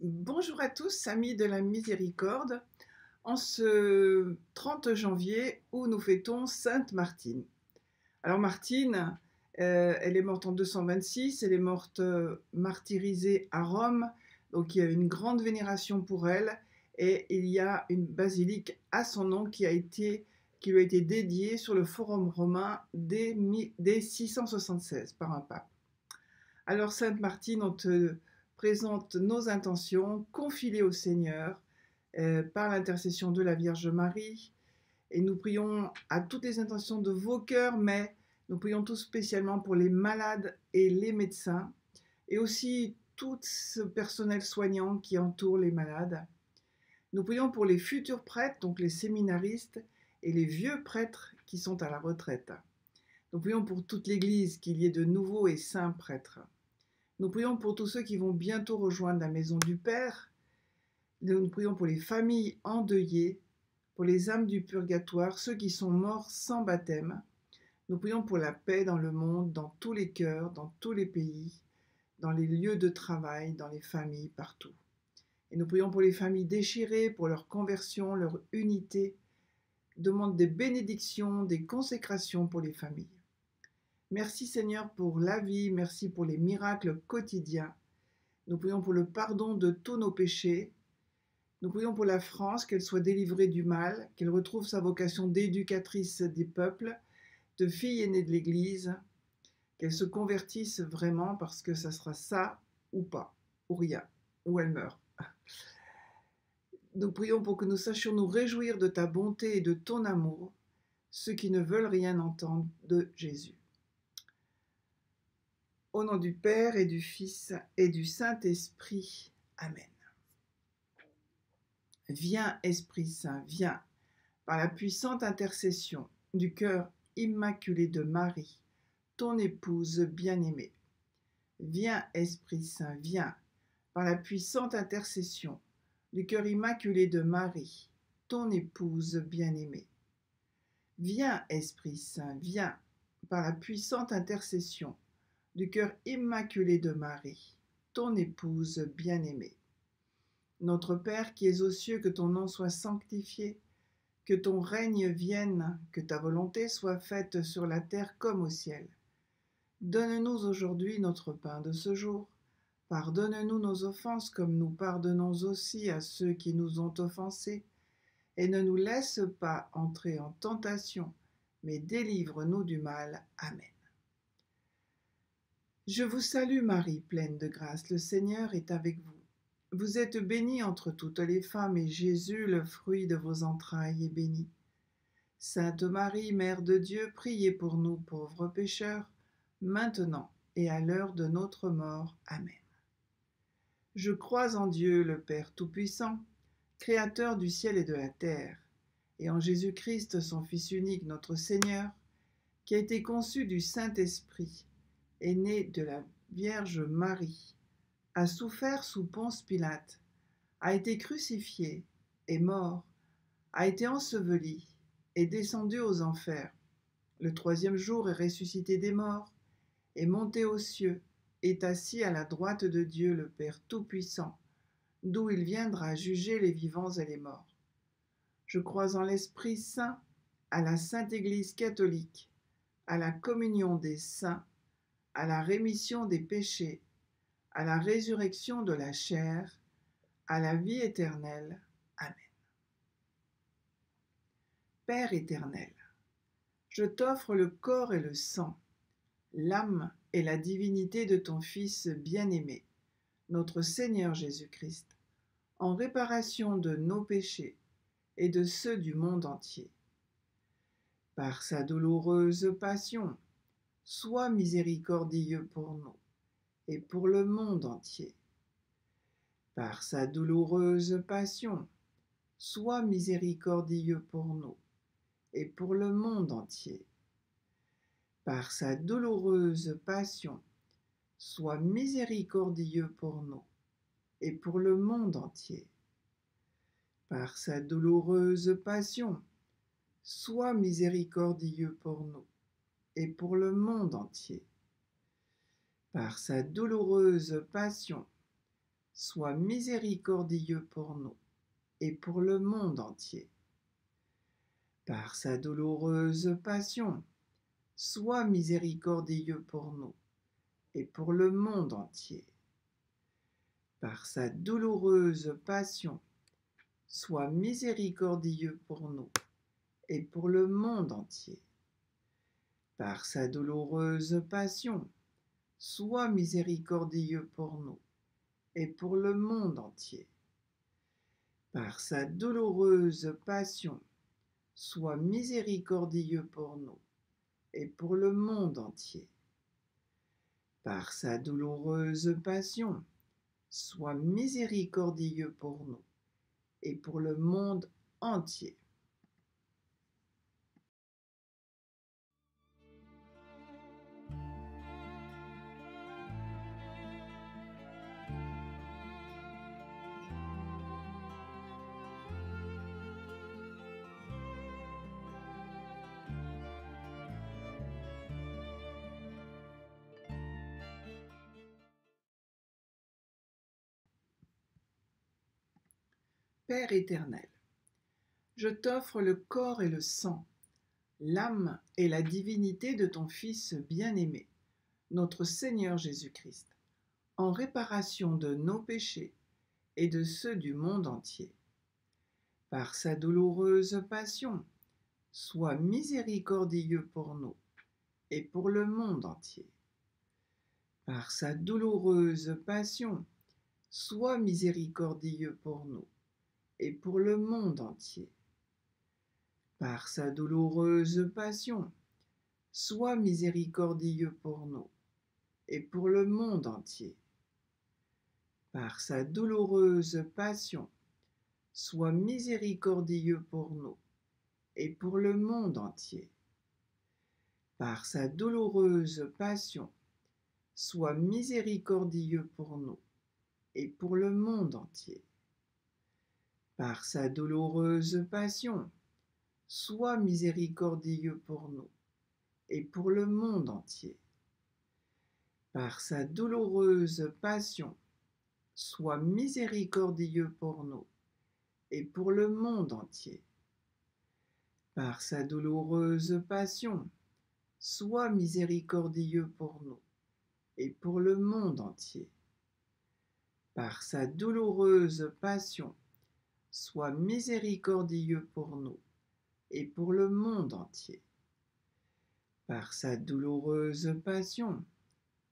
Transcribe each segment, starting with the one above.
Bonjour à tous, amis de la miséricorde, en ce 30 janvier où nous fêtons Sainte Martine. Alors Martine, euh, elle est morte en 226, elle est morte euh, martyrisée à Rome, donc il y a une grande vénération pour elle et il y a une basilique à son nom qui, a été, qui lui a été dédiée sur le forum romain dès, dès 676 par un pape. Alors Sainte Martine, on te présente nos intentions, confie au Seigneur euh, par l'intercession de la Vierge Marie. Et nous prions à toutes les intentions de vos cœurs, mais nous prions tout spécialement pour les malades et les médecins, et aussi tout ce personnel soignant qui entoure les malades. Nous prions pour les futurs prêtres, donc les séminaristes, et les vieux prêtres qui sont à la retraite. Nous prions pour toute l'Église qu'il y ait de nouveaux et saints prêtres. Nous prions pour tous ceux qui vont bientôt rejoindre la maison du Père. Nous prions pour les familles endeuillées, pour les âmes du purgatoire, ceux qui sont morts sans baptême. Nous prions pour la paix dans le monde, dans tous les cœurs, dans tous les pays, dans les lieux de travail, dans les familles, partout. Et nous prions pour les familles déchirées, pour leur conversion, leur unité. Demande des bénédictions, des consécrations pour les familles. Merci Seigneur pour la vie, merci pour les miracles quotidiens. Nous prions pour le pardon de tous nos péchés. Nous prions pour la France, qu'elle soit délivrée du mal, qu'elle retrouve sa vocation d'éducatrice des peuples, de fille aînée de l'Église, qu'elle se convertisse vraiment parce que ça sera ça ou pas, ou rien, ou elle meurt. Nous prions pour que nous sachions nous réjouir de ta bonté et de ton amour, ceux qui ne veulent rien entendre de Jésus. Au nom du Père et du Fils et du Saint-Esprit. Amen. Viens, Esprit Saint, viens, par la puissante intercession du cœur immaculé de Marie, ton épouse bien-aimée. Viens, Esprit Saint, viens, par la puissante intercession du cœur immaculé de Marie, ton épouse bien-aimée. Viens, Esprit Saint, viens, par la puissante intercession du cœur immaculé de Marie, ton épouse bien-aimée. Notre Père qui es aux cieux, que ton nom soit sanctifié, que ton règne vienne, que ta volonté soit faite sur la terre comme au ciel. Donne-nous aujourd'hui notre pain de ce jour. Pardonne-nous nos offenses comme nous pardonnons aussi à ceux qui nous ont offensés. Et ne nous laisse pas entrer en tentation, mais délivre-nous du mal. Amen. Je vous salue Marie, pleine de grâce, le Seigneur est avec vous. Vous êtes bénie entre toutes les femmes, et Jésus, le fruit de vos entrailles, est béni. Sainte Marie, Mère de Dieu, priez pour nous pauvres pécheurs, maintenant et à l'heure de notre mort. Amen. Je crois en Dieu, le Père Tout-Puissant, Créateur du ciel et de la terre, et en Jésus-Christ, son Fils unique, notre Seigneur, qui a été conçu du Saint-Esprit est né de la Vierge Marie, a souffert sous Ponce Pilate, a été crucifié, est mort, a été enseveli, est descendu aux enfers. Le troisième jour est ressuscité des morts, est monté aux cieux, est assis à la droite de Dieu le Père Tout-Puissant, d'où il viendra juger les vivants et les morts. Je crois en l'Esprit Saint, à la Sainte Église catholique, à la communion des saints, à la rémission des péchés, à la résurrection de la chair, à la vie éternelle. Amen. Père éternel, je t'offre le corps et le sang, l'âme et la divinité de ton Fils bien-aimé, notre Seigneur Jésus-Christ, en réparation de nos péchés et de ceux du monde entier. Par sa douloureuse passion, sois miséricordieux pour nous et pour le monde entier. Par sa douloureuse passion, sois miséricordieux pour nous et pour le monde entier. Par sa douloureuse passion, sois miséricordieux pour nous et pour le monde entier. Par sa douloureuse passion, sois miséricordieux pour nous et pour le monde entier. Par sa douloureuse passion, sois miséricordieux pour nous et pour le monde entier. Par sa douloureuse passion, sois miséricordieux pour nous et pour le monde entier. Par sa douloureuse passion, sois miséricordieux pour nous et pour le monde entier. Par sa douloureuse passion, sois miséricordieux pour nous et pour le monde entier. Par sa douloureuse passion, sois miséricordieux pour nous et pour le monde entier. Par sa douloureuse passion, sois miséricordieux pour nous et pour le monde entier. Père éternel, je t'offre le corps et le sang, l'âme et la divinité de ton Fils bien-aimé, notre Seigneur Jésus-Christ, en réparation de nos péchés et de ceux du monde entier. Par sa douloureuse passion, sois miséricordieux pour nous et pour le monde entier. Par sa douloureuse passion, sois miséricordieux pour nous et pour le monde entier. Par sa douloureuse passion, sois miséricordieux pour nous et pour le monde entier. Par sa douloureuse passion, sois miséricordieux pour nous et pour le monde entier. Par sa douloureuse passion, sois miséricordieux pour nous et pour le monde entier par sa douloureuse passion, sois miséricordieux pour nous et pour le monde entier. Par sa douloureuse passion, sois miséricordieux pour nous et pour le monde entier. Par sa douloureuse passion, sois miséricordieux pour nous et pour le monde entier. Par sa douloureuse passion, sois miséricordieux pour nous et pour le monde entier. Par sa douloureuse passion,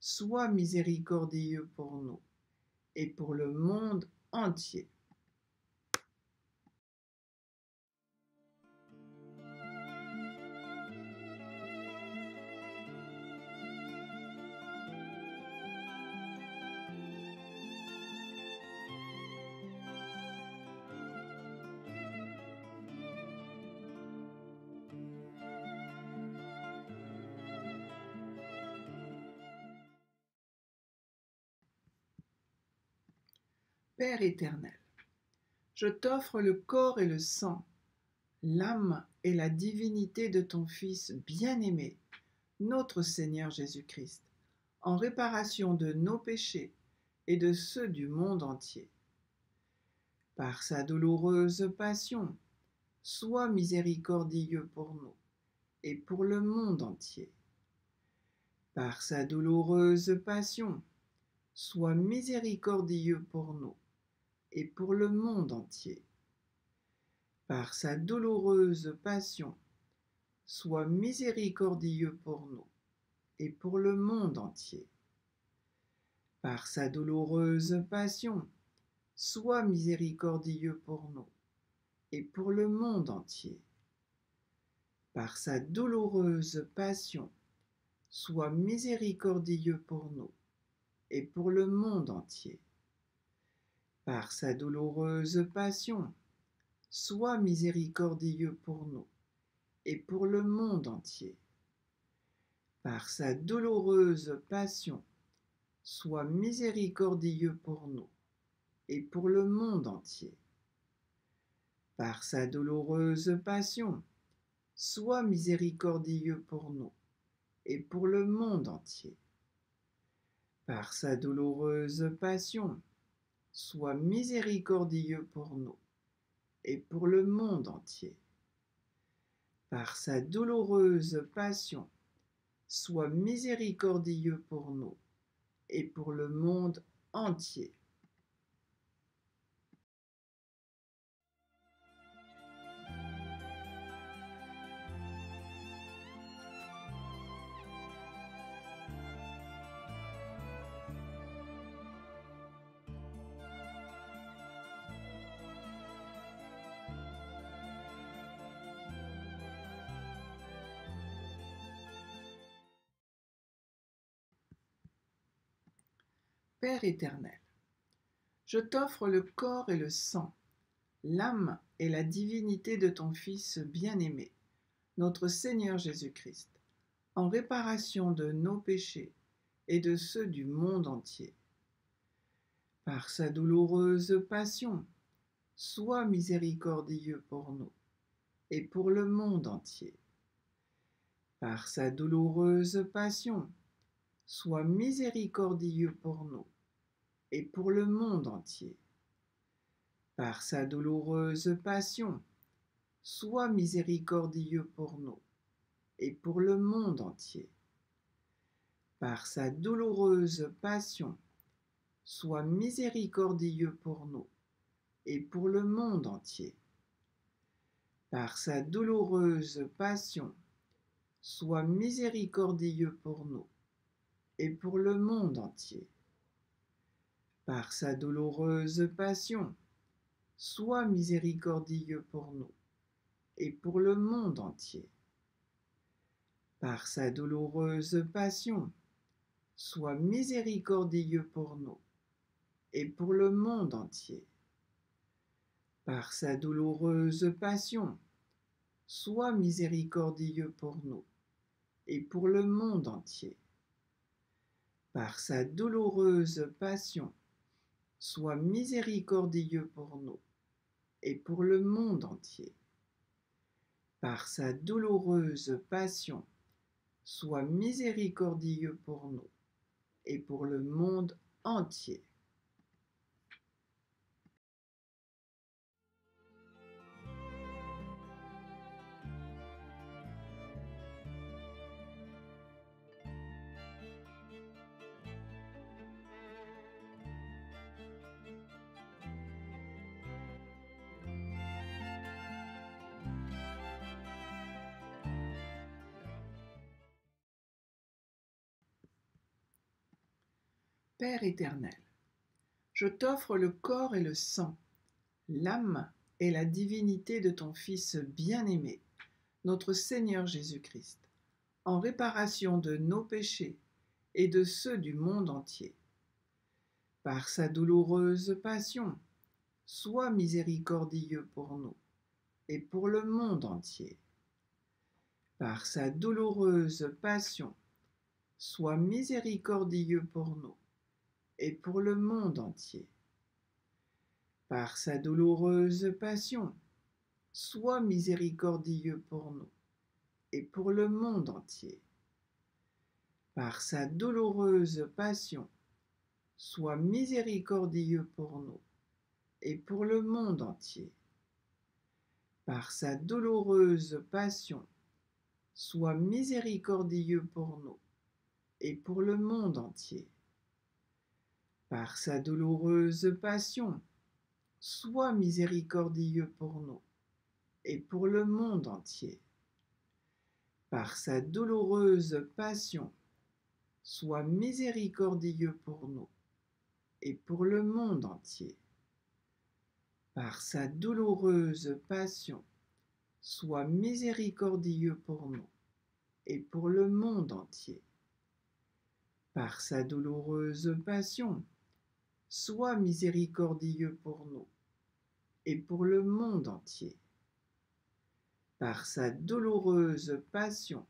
sois miséricordieux pour nous et pour le monde entier. Père éternel, je t'offre le corps et le sang, l'âme et la divinité de ton Fils bien-aimé, notre Seigneur Jésus-Christ, en réparation de nos péchés et de ceux du monde entier. Par sa douloureuse passion, sois miséricordieux pour nous et pour le monde entier. Par sa douloureuse passion, sois miséricordieux pour nous et pour le monde entier. Par sa douloureuse passion, sois miséricordieux pour nous et pour le monde entier. Par sa douloureuse passion, sois miséricordieux pour nous et pour le monde entier. Par sa douloureuse passion, sois miséricordieux pour nous et pour le monde entier par sa douloureuse passion, sois miséricordieux pour nous et pour le monde entier. Par sa douloureuse passion, sois miséricordieux pour nous et pour le monde entier. Par sa douloureuse passion, sois miséricordieux pour nous et pour le monde entier. Par sa douloureuse passion, sois miséricordieux pour nous et pour le monde entier. Par sa douloureuse passion, sois miséricordieux pour nous et pour le monde entier. Père éternel, je t'offre le corps et le sang, l'âme et la divinité de ton Fils bien-aimé, notre Seigneur Jésus-Christ, en réparation de nos péchés et de ceux du monde entier. Par sa douloureuse passion, sois miséricordieux pour nous et pour le monde entier. Par sa douloureuse passion, sois miséricordieux pour nous et pour le monde entier. Par sa douloureuse passion, sois miséricordieux pour nous et pour le monde entier. Par sa douloureuse passion, sois miséricordieux pour nous et pour le monde entier. Par sa douloureuse passion, sois miséricordieux pour nous et pour le monde entier. Par sa douloureuse passion, sois miséricordieux pour nous et pour le monde entier. Par sa douloureuse passion, sois miséricordieux pour nous et pour le monde entier. Par sa douloureuse passion, sois miséricordieux pour nous et pour le monde entier par sa douloureuse passion, sois miséricordieux pour nous et pour le monde entier. Par sa douloureuse passion, sois miséricordieux pour nous et pour le monde entier. Père éternel, je t'offre le corps et le sang, l'âme et la divinité de ton Fils bien-aimé, notre Seigneur Jésus-Christ, en réparation de nos péchés et de ceux du monde entier. Par sa douloureuse passion, sois miséricordieux pour nous et pour le monde entier. Par sa douloureuse passion, sois miséricordieux pour nous et pour le monde entier. Par sa douloureuse passion, sois miséricordieux pour nous et pour le monde entier. Par sa douloureuse passion, sois miséricordieux pour nous et pour le monde entier. Par sa douloureuse passion, sois miséricordieux pour nous et pour le monde entier par sa douloureuse passion, sois miséricordieux pour nous et pour le monde entier. Par sa douloureuse passion, sois miséricordieux pour nous et pour le monde entier. Par sa douloureuse passion, sois miséricordieux pour nous et pour le monde entier. Par sa douloureuse passion, sois miséricordieux pour nous et pour le monde entier. Par sa douloureuse passion,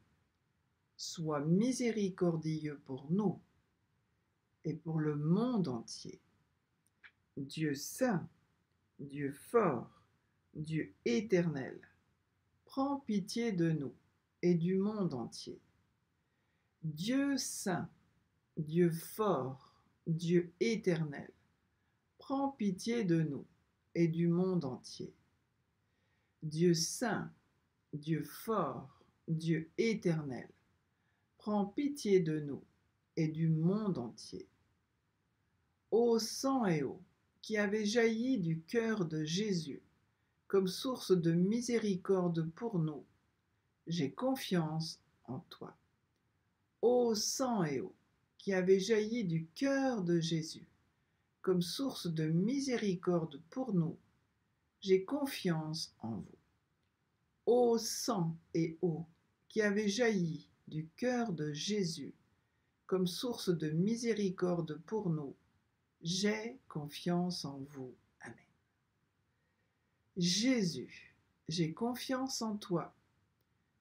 sois miséricordieux pour nous et pour le monde entier. Dieu saint, Dieu fort, Dieu éternel, prends pitié de nous et du monde entier. Dieu saint, Dieu fort, Dieu éternel, prends pitié de nous et du monde entier. Dieu saint, Dieu fort, Dieu éternel, prends pitié de nous et du monde entier. Ô sang et eau qui avait jailli du cœur de Jésus comme source de miséricorde pour nous, j'ai confiance en toi. Ô sang et eau qui avait jailli du cœur de Jésus comme source de miséricorde pour nous, j'ai confiance en vous. Ô sang et eau qui avait jailli du cœur de Jésus comme source de miséricorde pour nous, j'ai confiance en vous. Amen. Jésus, j'ai confiance en toi.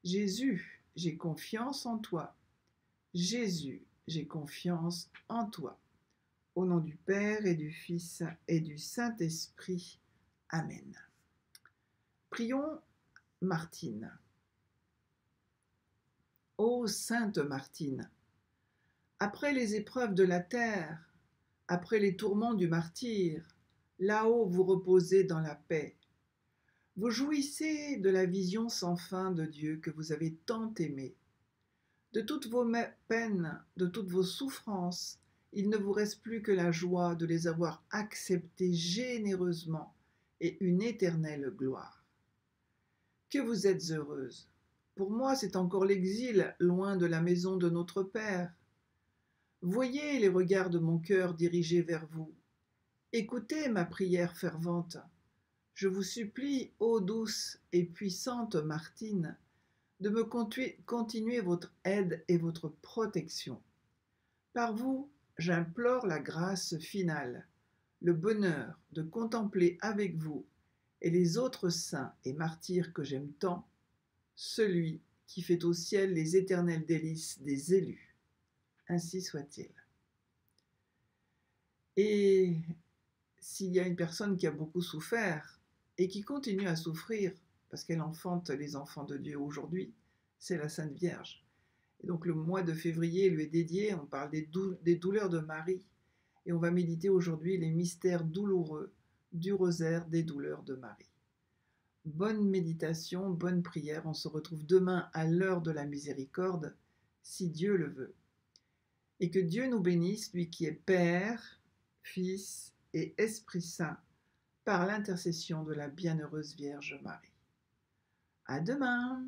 Jésus, j'ai confiance en toi. Jésus, j'ai confiance en toi. Au nom du Père et du Fils et du Saint-Esprit. Amen. Prions Martine. Ô Sainte Martine, après les épreuves de la terre, après les tourments du martyr, là-haut vous reposez dans la paix. Vous jouissez de la vision sans fin de Dieu que vous avez tant aimé. De toutes vos peines, de toutes vos souffrances, il ne vous reste plus que la joie de les avoir acceptées généreusement et une éternelle gloire. Que vous êtes heureuse. Pour moi, c'est encore l'exil, loin de la maison de notre Père. Voyez les regards de mon cœur dirigés vers vous. Écoutez ma prière fervente. Je vous supplie, ô douce et puissante Martine, de me continuer votre aide et votre protection. Par vous, j'implore la grâce finale, le bonheur de contempler avec vous et les autres saints et martyrs que j'aime tant, celui qui fait au ciel les éternelles délices des élus ainsi soit-il. Et s'il y a une personne qui a beaucoup souffert et qui continue à souffrir parce qu'elle enfante les enfants de Dieu aujourd'hui, c'est la Sainte Vierge. Et donc le mois de février lui est dédié, on parle des, des douleurs de Marie, et on va méditer aujourd'hui les mystères douloureux du rosaire des douleurs de Marie. Bonne méditation, bonne prière, on se retrouve demain à l'heure de la miséricorde, si Dieu le veut et que Dieu nous bénisse, lui qui est Père, Fils et Esprit Saint, par l'intercession de la bienheureuse Vierge Marie. À demain!